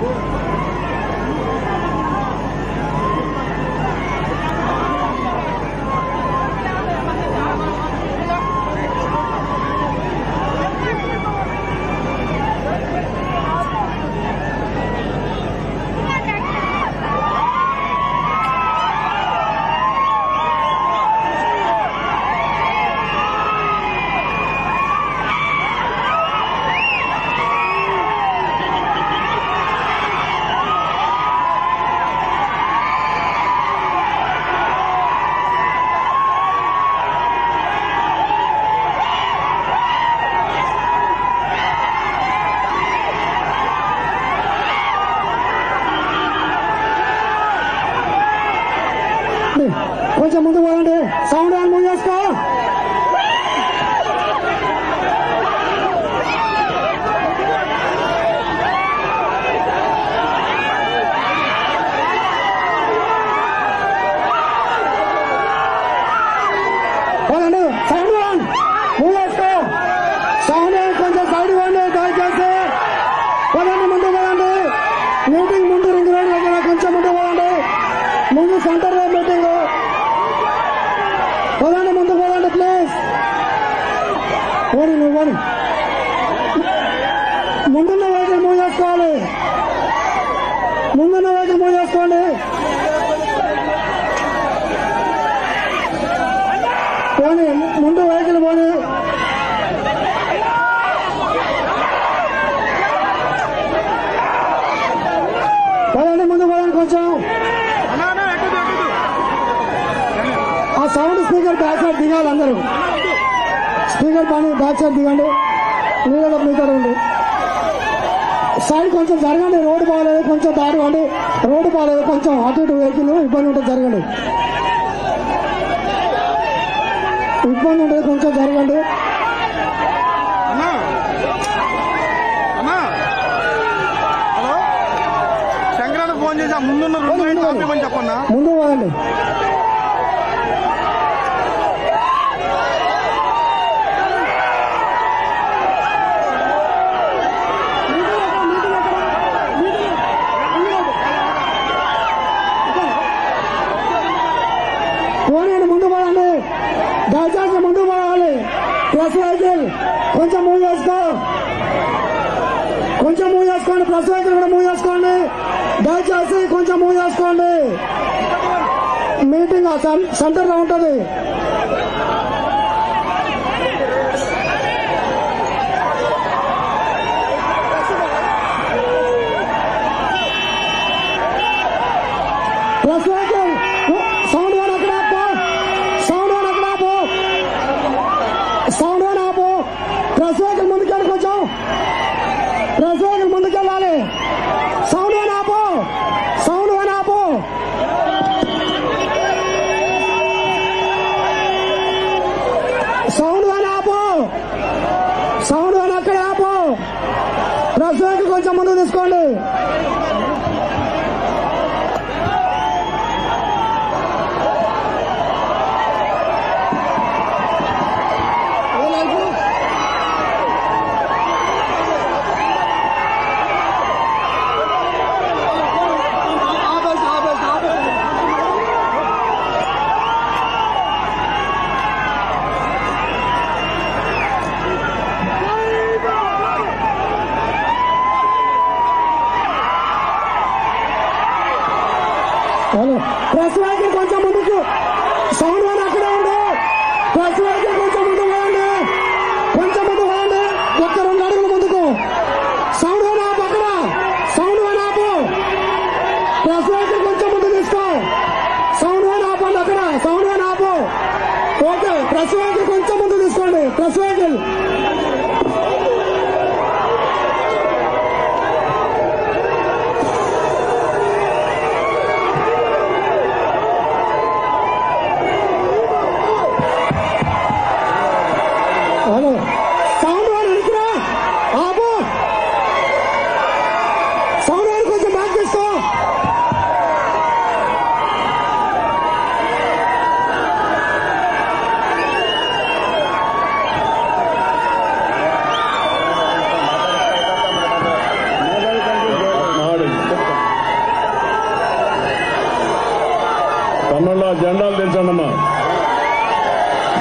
Whoa. Back దిగండి. నీళ్ళలో మీతో ఉండి. సైడ్ కొంచెం జరగండి రోడ్డు బాగాలేదు కొంచెం దాడవండి రోడ్డు బాగాలేదు కొంచెం అటు ఇటు వెహికల్ ఇబ్బంది ఉంటుంది జరగండి. ఇబ్బంది ఉంటుంది కొంచెం జరగండి. ముందు ముందు పోయండి కొంచెం మూవ్ చేసుకో. కొంచెం మూవ్ చేసుకోండి ప్రస్తుతం కూడా మూవ్ చేసుకోండి. దయచేసి కొంచెం మూవ్ చేసుకోండి. మీటింగ్ సెంటర్ ఉంటుంది ఉంటది.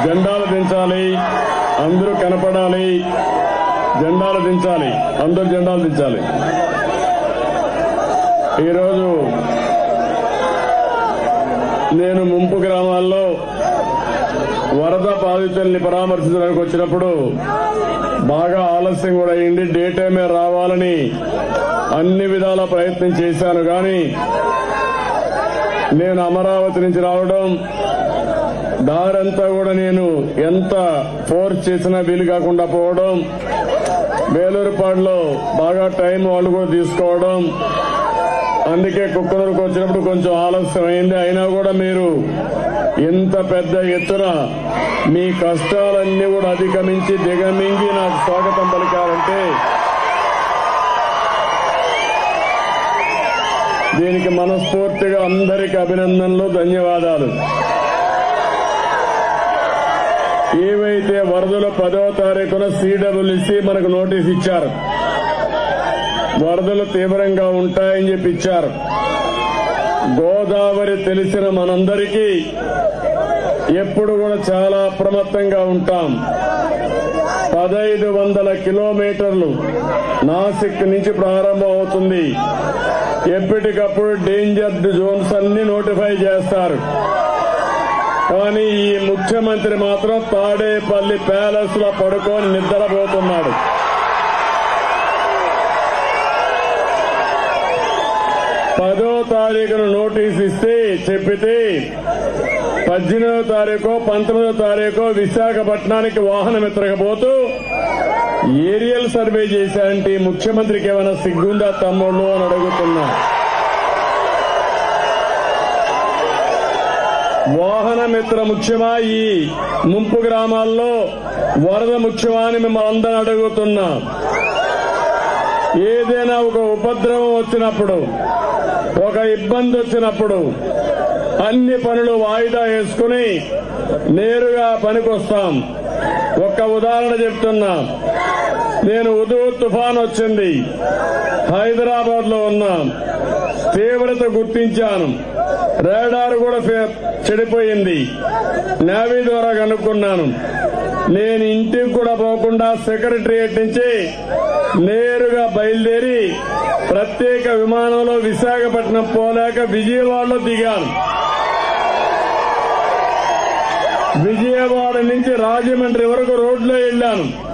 జెండాలు దించాలి. అందరూ కనపడాలి. జెండాలు దించాలి. అందరూ జెండాలు దించాలి. ఈరోజు నేను ముంపు గ్రామాల్లో వరద బాధితుల్ని పరామర్శించడానికి వచ్చినప్పుడు బాగా ఆలస్యం కూడా అయింది. డే టైమే రావాలని అన్ని విధాల ప్రయత్నం చేశాను. కానీ నేను అమరావతి నుంచి రావడం దారంతా కూడా నేను ఎంత ఫోర్స్ చేసినా వీలు కాకుండా పోవడం వేలూరుపాడులో బాగా టైం వాళ్ళు కూడా తీసుకోవడం. అందుకే కుక్కనూరుకు వచ్చినప్పుడు కొంచెం ఆలస్యం అయింది. అయినా కూడా మీరు ఇంత పెద్ద ఎత్తున మీ కష్టాలన్నీ కూడా అధిగమించి దిగమింగి నాకు స్వాగతం పలికారంటే దీనికి మనస్ఫూర్తిగా అందరికీ అభినందనలు ధన్యవాదాలు. ఏవైతే వరదలు పదో తారీఖున సిడబ్ల్యూసి మనకు నోటీస్ ఇచ్చారు. వరదలు తీవ్రంగా ఉంటాయని చెప్పి ఇచ్చారు. గోదావరి తెలిసిన మనందరికీ ఎప్పుడు కూడా చాలా అప్రమత్తంగా ఉంటాం. పదైదు వందల కిలోమీటర్లు నాసిక్ నుంచి ప్రారంభం అవుతుంది. ఎప్పటికప్పుడు డేంజర్ జోన్స్ అన్ని నోటిఫై చేస్తారు. కానీ ఈ ముఖ్యమంత్రి మాత్రం తాడేపల్లి ప్యాలెస్లో పడుకొని నిద్రపోతున్నాడు. పదో తారీఖున నోటీస్ ఇస్తే చెప్పితే పద్దెనిమిదో తారీఖు పంతొమ్మిదో తారీఖు విశాఖపట్నానికి వాహనం ఎత్తకపోతూ ఏరియల్ సర్వే చేశారంటే ముఖ్యమంత్రికి ఏమైనా సిగ్గుందా తమ్ముళ్ళు అని అడుగుతున్నా. వాహన మిత్ర ముఖ్యమా ఈ ముంపు గ్రామాల్లో వరద ముఖ్యమా అని మిమ్మల్ని అందరూ అడుగుతున్నా. ఏదైనా ఒక ఉపద్రవం వచ్చినప్పుడు ఒక ఇబ్బంది వచ్చినప్పుడు అన్ని పనులు వాయిదా వేసుకుని నేరుగా పనికొస్తాం. ఒక్క ఉదాహరణ చెప్తున్నా. నేను ఉదూ తుఫాన్ వచ్చింది. హైదరాబాద్లో ఉన్నా. తీవ్రత గుర్తించాను. రాడార్ కూడా చెడిపోయింది. నావీ ద్వారా కనుక్కున్నాను. నేను ఇంటికి కూడా పోకుండా సెక్రటరియట్ నుంచి నేరుగా బయలుదేరి ప్రత్యేక విమానంలో విశాఖపట్నం పోలేక విజయవాడలో దిగాను. విజయవాడ నుంచి రాజమండ్రి వరకు రోడ్లో వెళ్ళాను.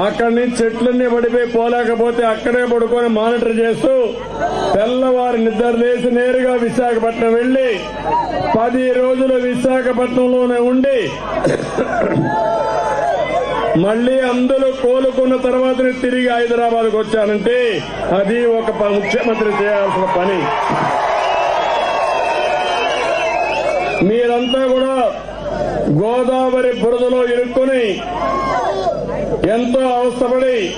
అక్కడి నుంచి చెట్లన్నీ పడిపోయి పోలేకపోతే అక్కడే పడుకొని మానిటర్ చేస్తూ తెల్లవారి నిద్ర లేచి నేరుగా విశాఖపట్నం వెళ్ళి పది రోజులు విశాఖపట్నంలోనే ఉండి మళ్ళీ అందరూ కోలుకున్న తర్వాత తిరిగి హైదరాబాద్కు వచ్చానంటే అది ఒక ముఖ్యమంత్రి చేయాల్సిన పని. మీరంతా కూడా గోదావరి బురదలో ఇరుక్కుని ఎంతో అవస్థపడి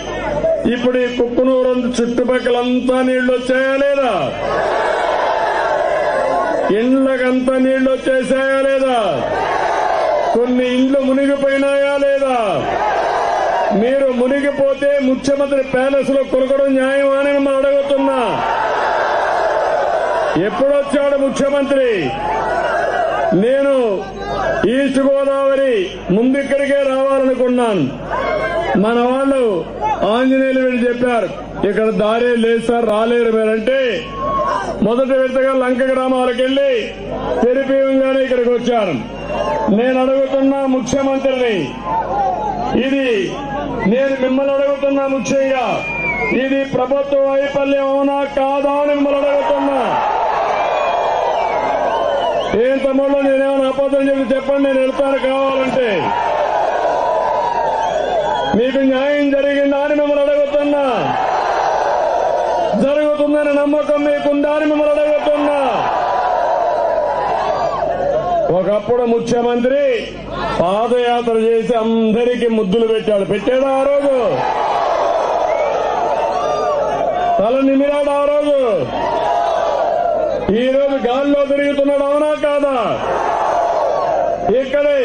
ఇప్పుడు ఈ కుక్కునూరు చుట్టుపక్కలంతా నీళ్ళు వచ్చాయా లేదా ఇండ్లకంతా నీళ్ళు వచ్చేసాయా లేదా? కొన్ని ఇండ్లు మునిగిపోయినాయా లేదా? మీరు మునిగిపోతే ముఖ్యమంత్రి ప్యాలెస్లో కొరకడం న్యాయమా అని అడుగుతున్నా. ఎప్పుడొచ్చాడు ముఖ్యమంత్రి? నేను ఈస్ట్ గోదావరి ముందు ఇక్కడికే రావాలనుకున్నాను. మన వాళ్ళు ఆంజనేయులు వెళ్ళి చెప్పారు ఇక్కడ దారే లేదు సార్ రాలేరు మీరంటే మొదటి విడతగా లంక గ్రామాలకు వెళ్ళి తెరిపీయంగానే ఇక్కడికి వచ్చాను. నేను అడుగుతున్నా ముఖ్యమంత్రిని ఇది నేను మిమ్మల్ని అడుగుతున్నా ముఖ్యంగా ఇది ప్రభుత్వ వైఫల్యం అవునా కాదా అని మిమ్మల్ని అడుగుతున్నా. ఏం తమ్ముళ్ళు నేనేమైనా అబద్ధం చెప్పి చెప్పండి నేను వెళ్తాను కావాలంటే. మీకు న్యాయం జరిగిందా అని మిమ్మల్ని అడగొద్దన్నా జరుగుతుందని నమ్మకం మీకుందా అని మిమ్మల్ని అడగొద్దన్నా ఒకప్పుడు ముఖ్యమంత్రి పాదయాత్ర చేసి అందరికీ ముద్దులు పెట్టాడు. పెట్టాడు ఆ రోజు? తల నిమిరాడు ఆ రోజు? ఈ రోజు గాల్లో తిరుగుతున్నాడు అవునా కాదా? ఇక్కడే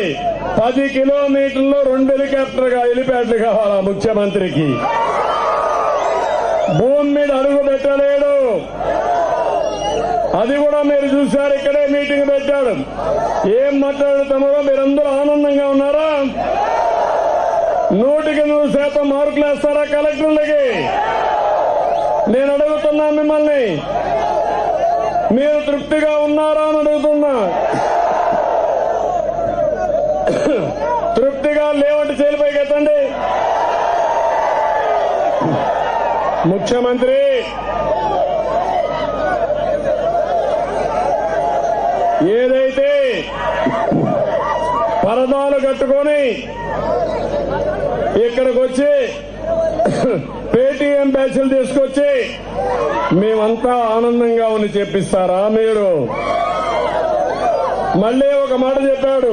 పది కిలోమీటర్లు రెండు హెలికాప్టర్గా హెలిప్యాడ్లు కావాలా ముఖ్యమంత్రికి? భూమి మీద అడుగు పెట్టలేడు. అది కూడా మీరు చూశారు ఇక్కడే మీటింగ్ పెట్టాడు. ఏం మాట్లాడుతున్నారో మీరందరూ ఆనందంగా ఉన్నారా? నూటికి నూరు శాతం మార్కులు వేస్తారా కలెక్టర్లకి? నేను అడుగుతున్నా మిమ్మల్ని. మీరు తృప్తిగా ఉన్నారా అని అడుగుతున్నా. తృప్తిగా లేవంటే చేలిపైకి ఎత్తండి. ముఖ్యమంత్రి ఏదైతే పరదాలు కట్టుకొని ఇక్కడికి వచ్చి పేటీఎం బ్యాచ్లు తీసుకొచ్చి మేమంతా ఆనందంగా ఉంది చెప్పిస్తారా మీరు? మళ్ళీ ఒక మాట చెప్పాడు.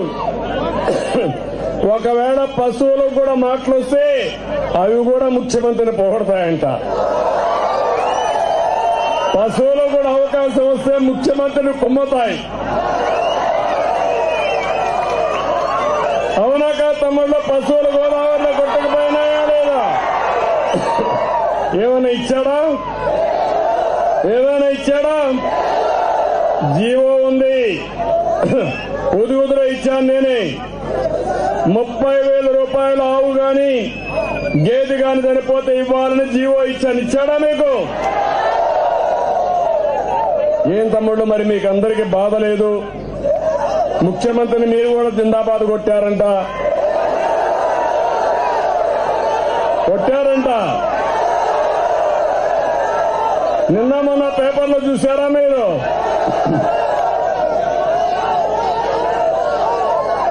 ఒకవేళ పశువులకు కూడా మాటలు వస్తే అవి కూడా ముఖ్యమంత్రిని పొగడతాయంట. పశువులకు కూడా అవకాశం వస్తే ముఖ్యమంత్రిని కుమ్మతాయి. అవునాక కాదు తమ్ముళ్ళు? పశువులు గోదావరిలో కొట్టకపోయినాయా లేదా? ఏమైనా ఇచ్చాడా? ఏమైనా ఇచ్చాడా? జీవో ఉంది. ఉది ఉదుర ఇచ్చాను నేనే. ముప్పై వేల రూపాయలు ఆవు గాని గేదె గాని చనిపోతే ఇవ్వాలని జీవో ఇచ్చాను. ఇచ్చాడా మీకు? ఏం తమ్ముళ్ళు మరి మీకు అందరికీ బాధ లేదు. ముఖ్యమంత్రిని మీరు కూడా జిందాబాద్ కొట్టారంట. కొట్టారంట నిన్న మొన్న పేపర్లో చూసారా మీరు?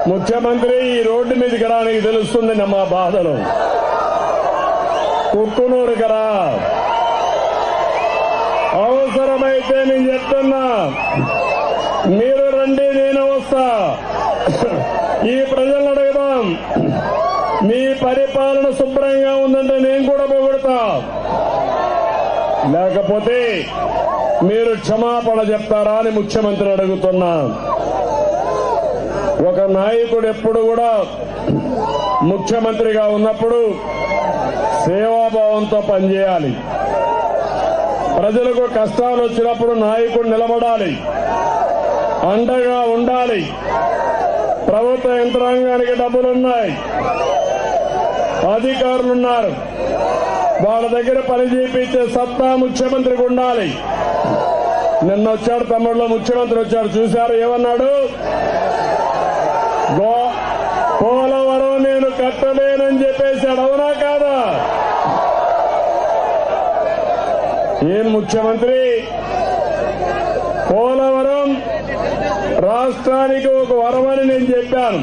ముఖ్యమంత్రి ఈ రోడ్డు మీదకి రానికి తెలుస్తుంది మా బాధలు. కుక్కునూరు కరా అవసరమైతే నేను చెప్తున్నా. మీరు రండి నేను వస్తా. ఈ ప్రజలను అడుగుదాం. మీ పరిపాలన శుభ్రంగా ఉందంటే నేను కూడా పొగుడతా. లేకపోతే మీరు క్షమాపణ చెప్తారా అని ముఖ్యమంత్రి అడుగుతున్నా. ఒక నాయకుడు ఎప్పుడు కూడా ముఖ్యమంత్రిగా ఉన్నప్పుడు సేవాభావంతో పనిచేయాలి. ప్రజలకు కష్టాలు వచ్చినప్పుడు నాయకుడు నిలబడాలి. అండగా ఉండాలి. ప్రభుత్వ యంత్రాంగానికి డబ్బులున్నాయి. అధికారులున్నారు. వాళ్ళ దగ్గర పని చేయించే సత్తా ముఖ్యమంత్రికి ఉండాలి. నిన్న వచ్చాడు తమ్ముళ్ళు ముఖ్యమంత్రి వచ్చాడు చూశారు ఏమన్నాడు? గో పోలవరం నేను కట్టలేనని చెప్పేశాడు అవునా కాదా? ఏం ముఖ్యమంత్రి? పోలవరం రాష్ట్రానికి ఒక వరమని నేను చెప్పాను.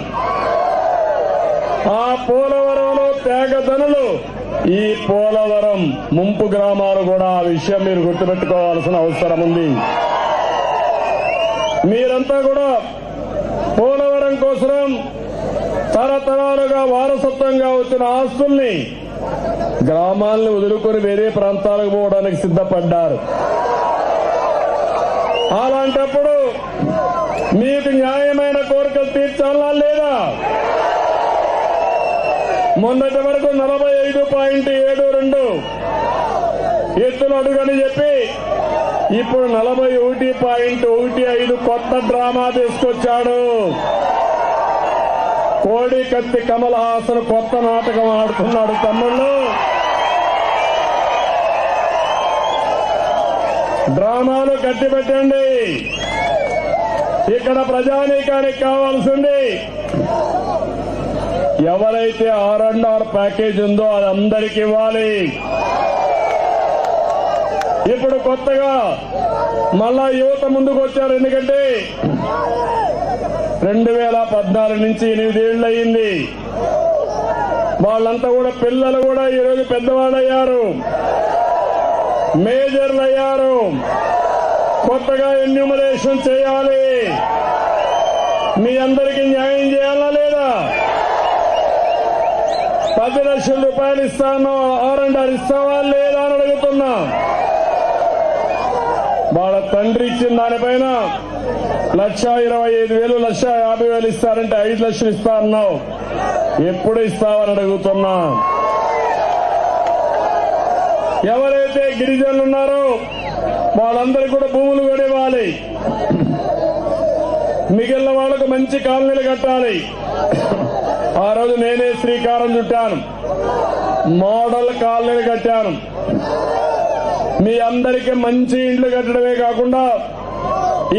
ఆ పోలవరంలో తేగదనులు ఈ పోలవరం ముంపు గ్రామాలు కూడా ఆ విషయం మీరు గుర్తుపెట్టుకోవాల్సిన అవసరం ఉంది. మీరంతా కూడా పోలవరం కోసం తరతరాలుగా వారసత్వంగా వచ్చిన ఆస్తుల్ని గ్రామాలను వదులుకొని వేరే ప్రాంతాలకు పోవడానికి సిద్ధపడ్డారు. అలాంటప్పుడు మీకు న్యాయమైన కోరికలు తీర్చాలా లేదా? మొన్నటి వరకు నలభై ఐదు పాయింట్ ఏడు రెండు ఎత్తులు అడుగని చెప్పి ఇప్పుడు నలభై ఒకటి పాయింట్ ఒకటి ఐదు కొత్త డ్రామా తీసుకొచ్చాడు. కోడి కత్తి కమల్ హాసన్ కొత్త నాటకం ఆడుతున్నాడు తమ్ముళ్ళు. డ్రామాలు కట్టి పెట్టండి. ఇక్కడ ప్రజానీకానికి కావాల్సింది ఎవరైతే ఆర్ అండ్ ఆర్ ప్యాకేజ్ ఉందో అది అందరికి ఇవ్వాలి. ఇప్పుడు కొత్తగా మళ్ళా యువత ముందుకు వచ్చారు. ఎందుకంటే రెండు వేల పద్నాలుగు నుంచి ఎనిమిదేళ్ళు అయింది వాళ్ళంతా కూడా పిల్లలు కూడా ఈరోజు పెద్దవాళ్ళయ్యారు. మేజర్లు అయ్యారు. కొత్తగా ఎన్యూమరేషన్ చేయాలి. మీ అందరి న్యాయం చేయాలా లేదా పది లక్షల రూపాయలు ఇస్తాను ఆర్ అండ్ ఆర్ ఇస్తావా లేదా అని అడుగుతున్నా. వాళ్ళ తండ్రి ఇచ్చిన దానిపైన లక్ష ఇరవై ఐదు వేలు లక్ష యాభై వేలు ఇస్తారంటే ఐదు లక్షలు ఇస్తా అన్నావు. ఎప్పుడు ఇస్తావని అడుగుతున్నా. ఎవరైతే గిరిజనులు ఉన్నారో వాళ్ళందరికీ కూడా భూములు కూడా ఇవ్వాలి మిగిలిన వాళ్ళకు మంచి కాలనీలు కట్టాలి. ఆ రోజు నేనే శ్రీకారం చుట్టాను. మోడల్ కాలనీలు కట్టాను. మీ అందరికీ మంచి ఇండ్లు కట్టడమే కాకుండా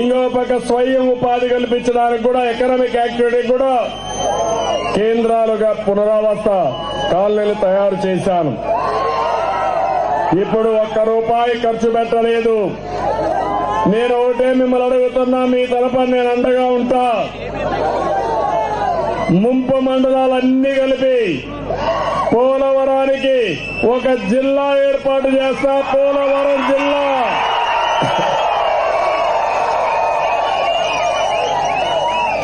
ఇంకో పక్క స్వయం ఉపాధి కల్పించడానికి కూడా ఎకనామిక్ యాక్టివిటీ కూడా కేంద్రాలుగా పునరావాస కాలనీలు తయారు చేశాను. ఇప్పుడు ఒక్క రూపాయి ఖర్చు పెట్టలేదు. నేను ఒకటే మిమ్మల్ని అడుగుతున్నా మీ తరపున నేను అండగా ఉంటా. ముంపు మండలాలన్నీ కలిపి పోలవరానికి ఒక జిల్లా ఏర్పాటు చేస్తా. పోలవరం జిల్లా.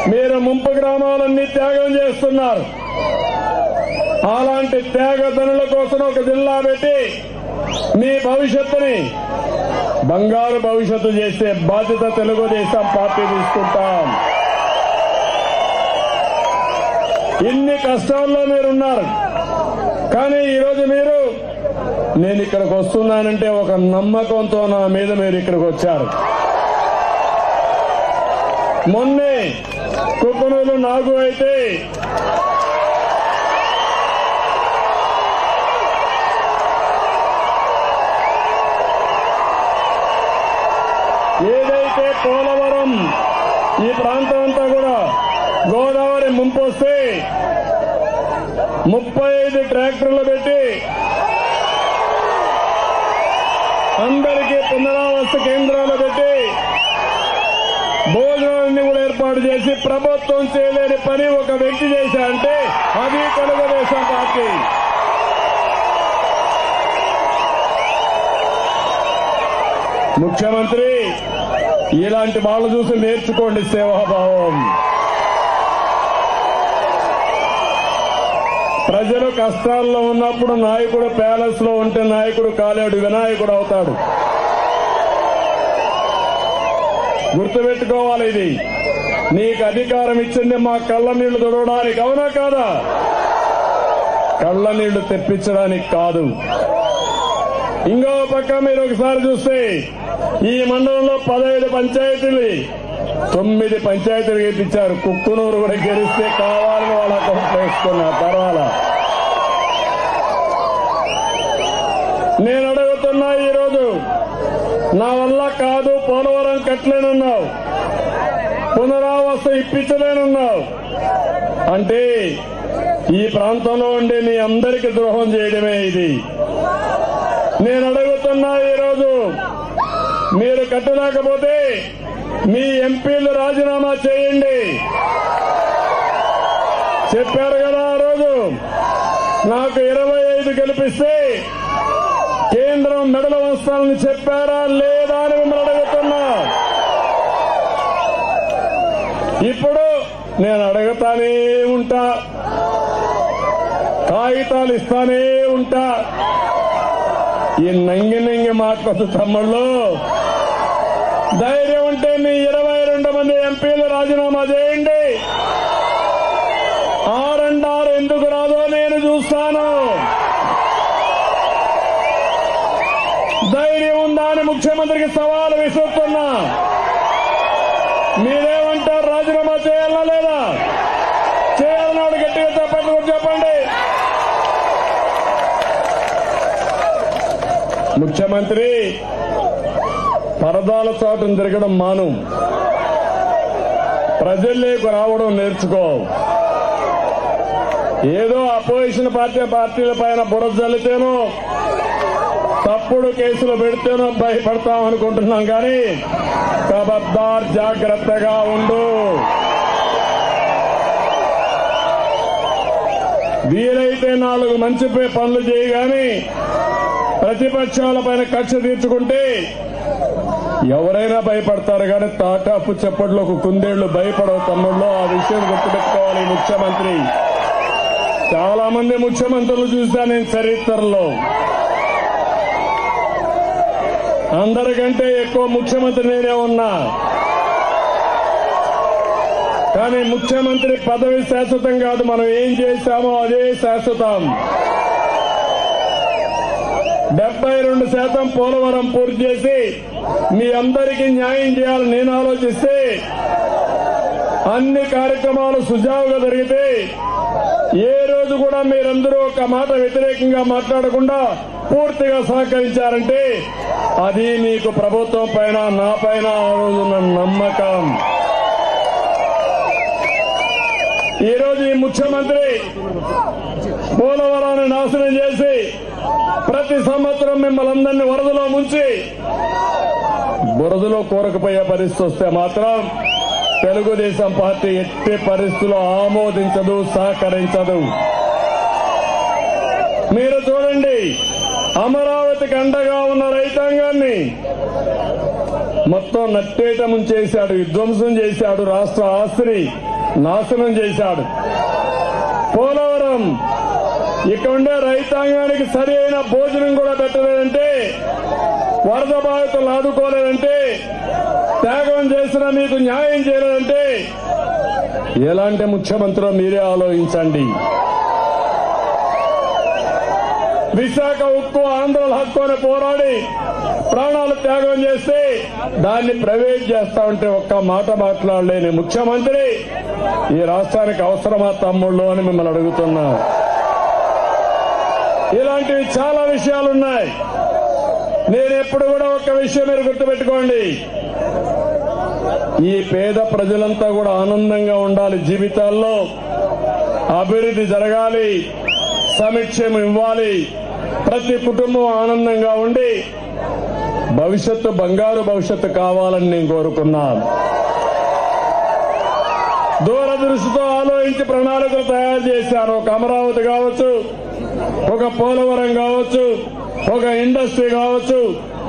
మీరు ముంపు గ్రామాలన్నీ త్యాగం చేస్తున్నారు. అలాంటి త్యాగధనుల కోసం ఒక జిల్లా పెట్టి మీ భవిష్యత్తుని బంగారు భవిష్యత్తు చేసే బాధ్యత తెలుగుదేశం పార్టీ తీసుకుంటాం. ఇన్ని కష్టాల్లో మీరున్నారు. కానీ ఈరోజు మీరు నేను ఇక్కడికి వస్తున్నానంటే ఒక నమ్మకంతో నా మీద మీరు ఇక్కడికి వచ్చారు. మొన్నే కుక్కనూరు నాగు అయితే ఏదైతే పోలవరం ఈ ప్రాంతం అంతా కూడా గోదావరి ముంపొస్తే ముప్పై ఐదు ట్రాక్టర్లు పెట్టి అందరికీ పునరావాస కేంద్రాలు పెట్టి భోజనాన్ని కూడా ఏర్పాటు చేసి ప్రభుత్వం చేయలేని పని ఒక వ్యక్తి చేశారంటే అది తెలుగుదేశం పార్టీ. ముఖ్యమంత్రి ఇలాంటి వాళ్ళు చూసి నేర్చుకోండి సేవాభావం. ప్రజలు కష్టాల్లో ఉన్నప్పుడు నాయకుడు ప్యాలెస్లో ఉంటే నాయకుడు కాలేడు వినాయకుడు అవుతాడు. గుర్తుపెట్టుకోవాలి ఇది. నీకు అధికారం ఇచ్చింది మా కళ్ళ నీళ్ళు తుడవడానికి అవునా కాదా? కళ్ళ నీళ్ళు తెప్పించడానికి కాదు. ఇంకో పక్క మీరు ఒకసారి చూస్తే ఈ మండలంలో పదహైదు పంచాయతీలు. తొమ్మిది పంచాయతీలు గెలిపించారు. కుక్కునూరు కూడా గెలిస్తే కావాలని వాళ్ళ అకౌంట్లో వేసుకున్నారు పర్వాలా? నేను అడుగుతున్నా ఈరోజు నా వల్ల కాదు పోలవరం కట్టలేనున్నావు. పునరావాస ఇప్పించలేనున్నావు. అంటే ఈ ప్రాంతంలో ఉండే మీ అందరికీ ద్రోహం చేయడమే ఇది. నేను అడుగుతున్నా ఈరోజు మీరు కట్టలేకపోతే మీ ఎంపీలు రాజీనామా చేయండి. చెప్పారు కదా ఆ రోజు నాకు ఇరవై ఐదు గెలిపిస్తే కేంద్రం మెడలు వస్తానని చెప్పారా లేదా అని మిమ్మల్ని అడుగుతున్నా. ఇప్పుడు నేను అడుగుతానే ఉంటా. కాగితాలు ఇస్తానే ఉంటా. ఈ నంగి నంగి మాట్లాడు తమ్ముళ్ళు ధైర్యం ఉంటే మీ ఇరవై రెండు మంది ఎంపీలు రాజీనామా చేయండి. ఆరండారు ఎందుకు రాదో నేను చూస్తాను. ధైర్యం ఉందా అని ముఖ్యమంత్రికి సవాలు విసురుతున్నా. మీరేమంటారు రాజీనామా చేయాలా లేదా? చేయాలన్నాడు గట్టిగా చెప్పండి కూడా చెప్పండి. ముఖ్యమంత్రి పరదాల చాటును తిరగడం మాను. ప్రజల్లోకి రావడం నేర్చుకో. ఏదో అపోజిషన్ పార్టీ పార్టీల పైన బురజల్లితేనో తప్పుడు కేసులు పెడితేనో భయపడతాం అనుకుంటున్నాం కానీ కబద్దార్ జాగ్రత్తగా ఉండు. వీలైతే నాలుగు మంచి పనులు చేయగాని ప్రతిపక్షాల పైన కక్ష తీర్చుకుంటే ఎవరైనా భయపడతారు కానీ తాటాపు చెప్పట్లో ఒక కుందేళ్ళు భయపడవు తమ్ముళ్ళు. ఆ విషయం గుర్తుపెట్టుకోవాలి ముఖ్యమంత్రి. చాలా మంది ముఖ్యమంత్రులు చూస్తా నేను చరిత్రలో. అందరికంటే ఎక్కువ ముఖ్యమంత్రి నేనే ఉన్నా. కానీ ముఖ్యమంత్రి పదవి శాశ్వతం కాదు మనం ఏం చేశామో అదే శాశ్వతం. డెబ్బై రెండు శాతం పోలవరం పూర్తి చేసి మీ అందరికీ న్యాయం చేయాలని నేను ఆలోచిస్తే అన్ని కార్యక్రమాలు సుజావుగా జరిగితే ఏ రోజు కూడా మీరందరూ ఒక మాట వ్యతిరేకంగా మాట్లాడకుండా పూర్తిగా సహకరించారంటే అది మీకు ప్రభుత్వం పైన నా పైన ఆ నమ్మకం. ఈ రోజు ఈ ముఖ్యమంత్రి పోలవరాన్ని నాశనం చేసి ప్రతి సంవత్సరం మిమ్మల్ని అందరినీ వరదలో ముంచి బురదలో కూరకపోయే పరిస్థితి వస్తే మాత్రం తెలుగుదేశం పార్టీ ఎట్టి పరిస్థితుల్లో ఆమోదించదు సహకరించదు. మీరు చూడండి అమరావతికి అండగా ఉన్న రైతాంగాన్ని మొత్తం నట్టేటం చేశాడు విధ్వంసం చేశాడు రాష్ట్ర ఆస్తిని నాశనం చేశాడు. పోలవరం ఇక్కడ ఉండే రైతాంగానికి సరి అయిన భోజనం కూడా పెట్టలేదంటే వరద బాధితులు ఆదుకోలేదంటే త్యాగం చేసిన మీకు న్యాయం చేయలేదంటే ఎలాంటి ముఖ్యమంత్రో మీరే ఆలోచించండి. విశాఖ ఉక్కు ఆంధ్రల హక్కు అని పోరాడి ప్రాణాలు త్యాగం చేస్తే దాన్ని ప్రైవేట్ చేస్తా ఉంటే ఒక్క మాట మాట్లాడలేని ముఖ్యమంత్రి ఈ రాష్ట్రానికి అవసరమా తమ్ముళ్ళు అని మిమ్మల్ని అడుగుతున్నా. ఇలాంటివి చాలా విషయాలున్నాయి. నేను ఎప్పుడు కూడా ఒక విషయం మీరు గుర్తుపెట్టుకోండి. ఈ పేద ప్రజలంతా కూడా ఆనందంగా ఉండాలి. జీవితాల్లో అభివృద్ధి జరగాలి. సమిక్షేమం ఇవ్వాలి. ప్రతి కుటుంబం ఆనందంగా ఉండి భవిష్యత్తు బంగారు భవిష్యత్తు కావాలని నేను కోరుకున్నాను. దూరదృష్టితో ఆలోచించి ప్రణాళికలు తయారు చేశాను ఒక అమరావతి కావచ్చు ఒక పోలవరం కావచ్చు ఒక ఇండస్ట్రీ కావచ్చు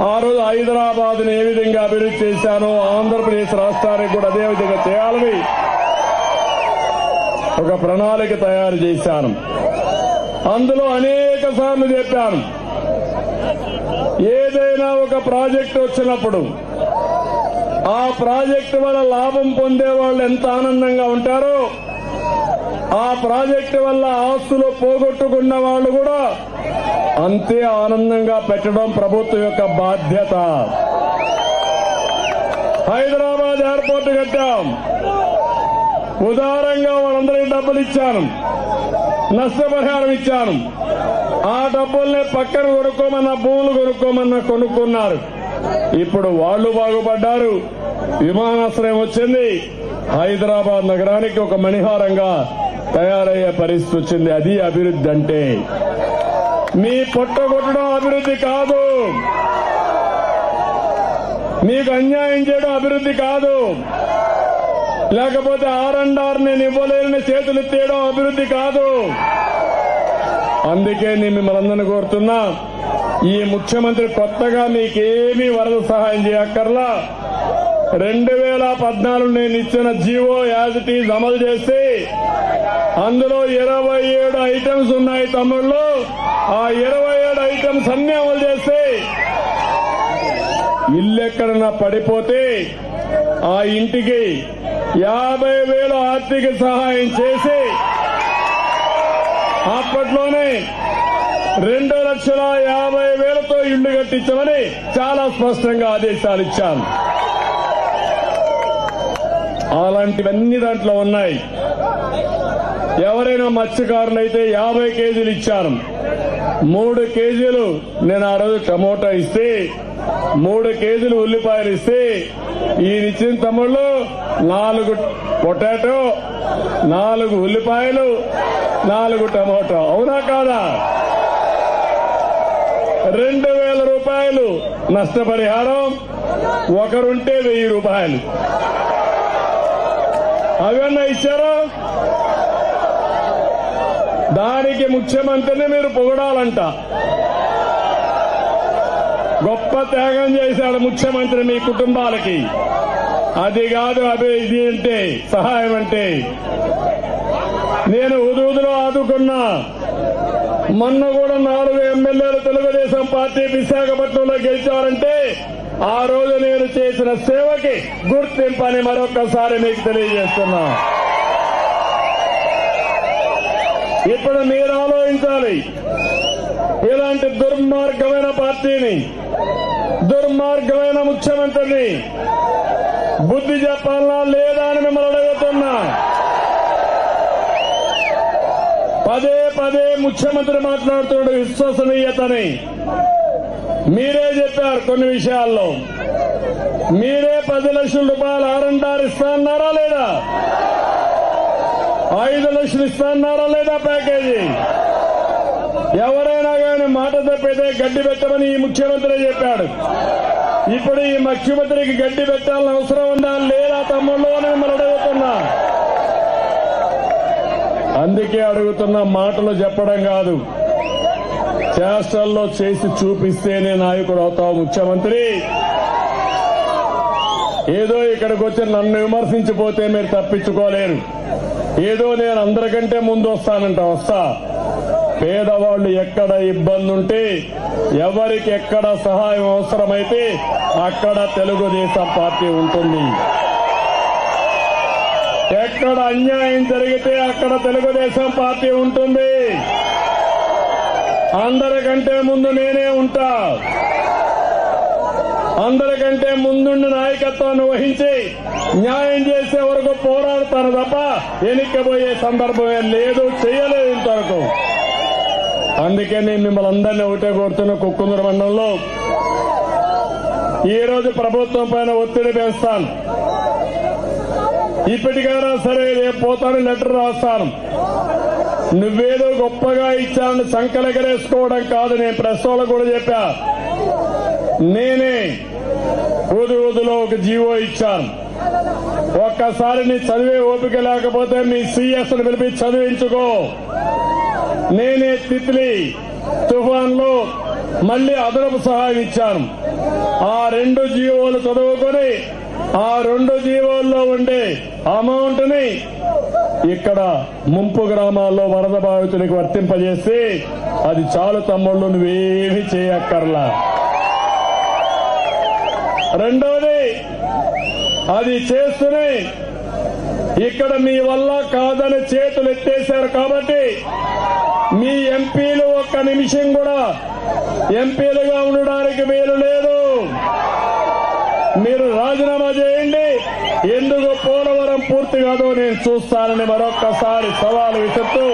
ఆ రోజు హైదరాబాద్ ఏ విధంగా అభివృద్ధి చేశానో ఆంధ్రప్రదేశ్ రాష్ట్రానికి కూడా అదే విధంగా చేయాలని ఒక ప్రణాళిక తయారు చేశాను. అందులో అనేక సార్లు చెప్పాను. ఏదైనా ఒక ప్రాజెక్టు వచ్చినప్పుడు ఆ ప్రాజెక్టు వల్ల లాభం పొందే వాళ్ళు ఎంత ఆనందంగా ఉంటారో ఆ ప్రాజెక్టు వల్ల ఆస్తులు పోగొట్టుకున్న వాళ్ళు కూడా అంతే ఆనందంగా పెట్టడం ప్రభుత్వం యొక్క బాధ్యత. హైదరాబాద్ ఎయిర్పోర్ట్ కట్టాం. ఉదారంగా వాళ్ళందరికీ డబ్బులు ఇచ్చాను. నష్టపరిహారం ఇచ్చాను. ఆ డబ్బుల్ని పక్కన కొనుక్కోమన్న భూములు కొనుక్కోమన్న కొనుక్కున్నారు. ఇప్పుడు వాళ్ళు బాగుపడ్డారు. విమానాశ్రయం వచ్చింది. హైదరాబాద్ నగరానికి ఒక మణిహారంగా తయారయ్యే పరిస్థితి వచ్చింది. అది అభివృద్ధి అంటే. మీ పొట్ట కొట్టడం అభివృద్ధి కాదు. మీకు అన్యాయం చేయడం అభివృద్ధి కాదు. లేకపోతే ఆర్ అండ్ ఆర్ నేను ఇవ్వలేని చేతులు తీయడం అభివృద్ధి కాదు. అందుకే నేను మిమ్మల్ని కోరుతున్నా ఈ ముఖ్యమంత్రి కొత్తగా మీకేమీ వరద సహాయం చేయక్కర్లా. రెండు వేల పద్నాలుగు నేను ఇచ్చిన జీవో యాజ్ ఇట్ ఈజ్ అమలు చేసి అందులో ఇరవై ఏడు ఐటమ్స్ ఉన్నాయి తమ్ముళ్ళు. ఆ ఇరవై ఏడు ఐటమ్స్ అన్ని అమలు చేస్తే ఇల్లెక్కడన్నా పడిపోతే ఆ ఇంటికి యాభై వేలు ఆర్థిక సహాయం చేసి అప్పట్లోనే రెండు లక్షల యాభై వేలతో ఇళ్ళు కట్టించమని చాలా స్పష్టంగా ఆదేశాలు ఇచ్చాను అలాంటివన్నీ దాంట్లో ఉన్నాయి. ఎవరైనా మత్స్యకారులైతే యాభై కేజీలు ఇచ్చాను మూడు కేజీలు నేను ఆ రోజు టమోటా ఇస్తే మూడు కేజీలు ఉల్లిపాయలు ఇస్తే ఈయన ఇచ్చిన తమ్ముళ్ళు నాలుగు పొటాటో నాలుగు ఉల్లిపాయలు నాలుగు టమోటా. అవునా కాదా? రెండు వేల రూపాయలు నష్టపరిహారం ఒకరుంటే వెయ్యి రూపాయలు. అవన్నీ ఇచ్చారా? దానికి ముఖ్యమంత్రిని మీరు పొగడాలంట. గొప్ప త్యాగం చేశాడు ముఖ్యమంత్రి మీ కుటుంబాలకి. అది కాదు అభివృద్ధి అంటే సహాయం అంటే. నేను ఉదూదులో ఆదుకున్నా. మొన్న కూడా నాలుగు ఎమ్మెల్యేలు తెలుగుదేశం పార్టీ విశాఖపట్నంలో గెలిచారంటే ఆ రోజు నేను చేసిన సేవకి గుర్తింపు అని మరొకసారి మీకు తెలియజేస్తున్నా. ఇప్పుడు మీరు ఆలోచించాలి. ఇలాంటి దుర్మార్గమైన పార్టీని దుర్మార్గమైన ముఖ్యమంత్రిని బుద్ధి చెప్పాలా లేదా అని మిమ్మల్ని అడుగుతున్నా. పదే పదే ముఖ్యమంత్రి మాట్లాడుతున్నాడు విశ్వసనీయతని. మీరే చెప్పారు కొన్ని విషయాల్లో. మీరే పది లక్షల రూపాయలు ఆరంటారు ఇస్తాన్నారా లేదా? ఐదు లక్షలు ఇస్తాన్నారా లేదా ప్యాకేజీ? ఎవరైనా కానీ మాట తప్పితే గడ్డి పెట్టమని ఈ ముఖ్యమంత్రి చెప్పాడు. ఇప్పుడు ఈ ముఖ్యమంత్రికి గడ్డి పెట్టాలని అవసరం ఉందా? లేదా తమ్ముళ్ళు అని మిమ్మల్ని అడుగుతున్నా. అందుకే అడుగుతున్న మాటలు చెప్పడం కాదు. చేష్టల్లో చేసి చూపిస్తేనే నాయకుడు అవుతావు ముఖ్యమంత్రి. ఏదో ఇక్కడికి వచ్చి నన్ను విమర్శించిపోతే మీరు తప్పించుకోలేరు. ఏదో నేను అందరికంటే ముందు వస్తానంట వస్తా. పేదవాళ్ళు ఎక్కడ ఇబ్బంది ఉంటే ఎవరికి ఎక్కడ సహాయం అవసరమైతే అక్కడ తెలుగుదేశం పార్టీ ఉంటుంది. ఎక్కడ అన్యాయం జరిగితే అక్కడ తెలుగుదేశం పార్టీ ఉంటుంది. అందరికంటే ముందు నేనే ఉంటా. అందరికంటే ముందుండి నాయకత్వాన్ని వహించి న్యాయం చేసే వరకు పోరాడతాను తప్ప ఎన్నికపోయే సందర్భమే లేదు చేయలేదు ఇంతవరకు. అందుకే నేను మిమ్మల్ని అందరినీ ఒకటే కోరుతున్న కుక్కుందర మండలంలో ఈ రోజు ప్రభుత్వం పైన ఒత్తిడి పెంచుతాను. ఇప్పటికైనా సరే రేపు పోతాను లెటర్ రాస్తాను. నువ్వేదో గొప్పగా ఇచ్చాను సంకలెగరేసుకోవడం కాదు నేను ప్రశ్నలో కూడా చెప్పా. నేనే ఊదు ఊదులో ఒక జీవో ఇచ్చాను. ఒక్కసారి నీ చదివే ఓపిక లేకపోతే మీ సీఎస్ను పిలిపి చదివించుకో. నేనే తిత్లీ తుఫాన్లో మళ్ళీ అదనపు సహాయం ఇచ్చాను. ఆ రెండు జీవోలు చదువుకొని ఆ రెండు జీవోల్లో ఉండే అమౌంట్ని ఇక్కడ ముంపు గ్రామాల్లో వరద బాధితులకు వర్తింపజేసి అది చాలు తమ్ముళ్ళు నువ్వేమి చేయక్కర్లా. రెండోది అది చేస్తూనే ఇక్కడ మీ వల్ల కాదని చేతులు ఎత్తేశారు కాబట్టి మీ ఎంపీలు ఒక్క నిమిషం కూడా ఎంపీలుగా ఉండడానికి వీలు లేదు. మీరు రాజీనామా చేయండి. ఎందుకు పోలవరం పూర్తి కాదో నేను చూస్తానని మరొక్కసారి సవాలు విసురుతూ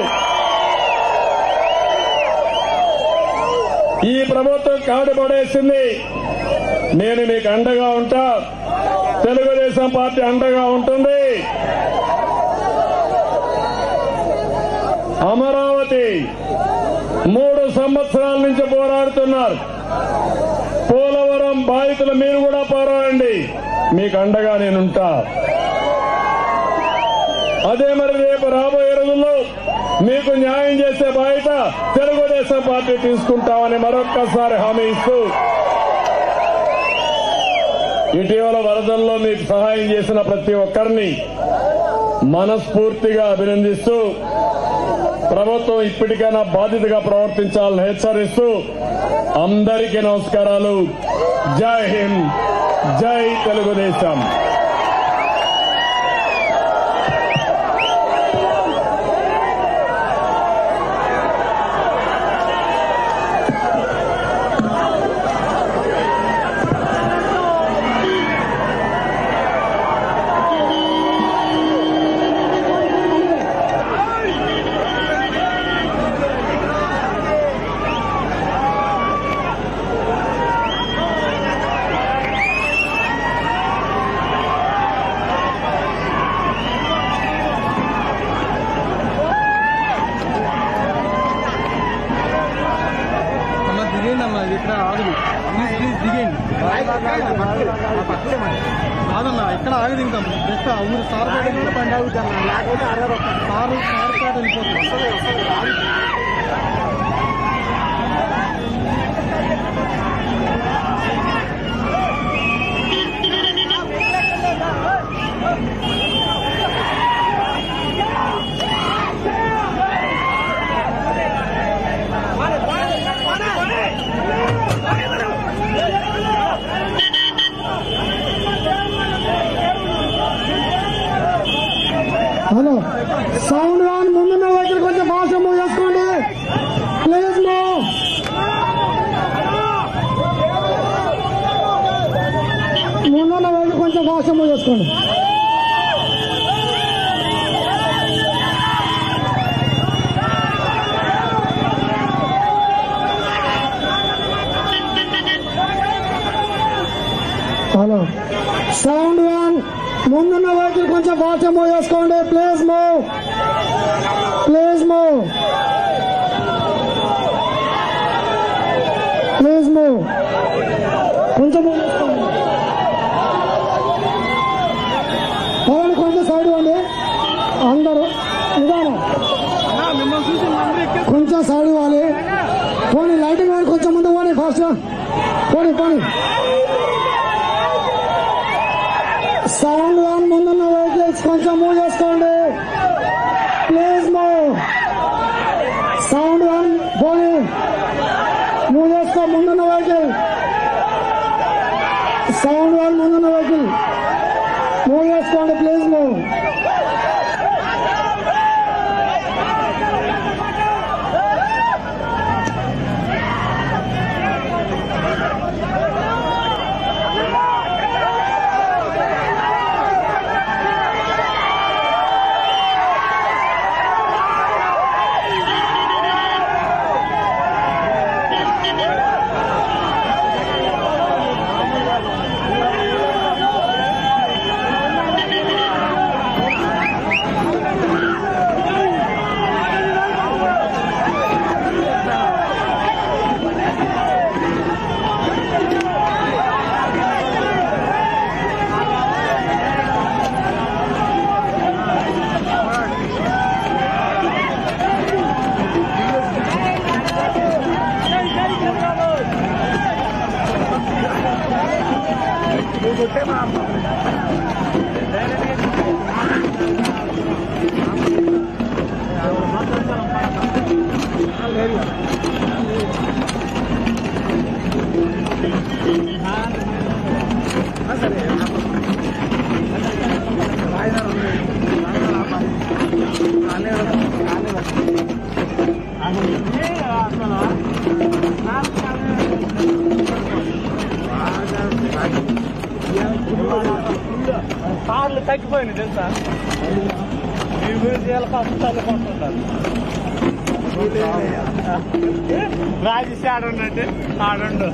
ఈ ప్రభుత్వం కాడుపడేసింది నేను మీకు అండగా ఉంటా. తెలుగుదేశం పార్టీ అండగా ఉంటుంది. అమరావతి మూడు సంవత్సరాల నుంచి పోరాడుతున్నారు. పోలవరం బాధితులు మీరు కూడా పోరాడండి. మీకు అండగా నేనుంటా అదే మరి రేపు రాబోయే రోజుల్లో మీకు న్యాయం చేసే బాధ్యత తెలుగుదేశం పార్టీ తీసుకుంటామని మరొక్కసారి హామీ ఇస్తూ ఇటీవల వరదల్లో మీకు సహాయం చేసిన ప్రతి ఒక్కరిని మనస్ఫూర్తిగా అభినందిస్తూ ప్రభుత్వం ఇప్పటికైనా బాధ్యతగా ప్రవర్తించాలని హెచ్చరిస్తూ అందరికీ నమస్కారాలు. జై హింద్ జై తెలుగుదేశం అమ్మ దిగేయండి అమ్మా ఇది ఇక్కడ ఆగదు ప్లీజ్ ప్లీజ్ దిగేయండి కాదన్నా ఇక్కడ ఆగదు ఇంకా జస్ట్ ఆ ఊరు సార్ బండి ఆగుతాను లేకపోతే సార్ సార్ కాడ వెళ్ళిపోతుంది హలో సౌండ్ రాని ముందున్న వెహికల్ కొంచెం భాష మూవ్ చేసుకోండి ప్లీజ్ మూవ్ ముందున్న వెహికల్ కొంచెం భాష మూవ్ చేసుకోండి సెవెన్ వన్ ముందున్న వెహికల్స్ కొంచెం మూవ్ చేసుకోండి. problem. తగ్గిపోయింది తెలుసా? మీ గురించి వీళ్ళ పాపం రాజు రాజేసి ఆడుండండి ఆడుండు.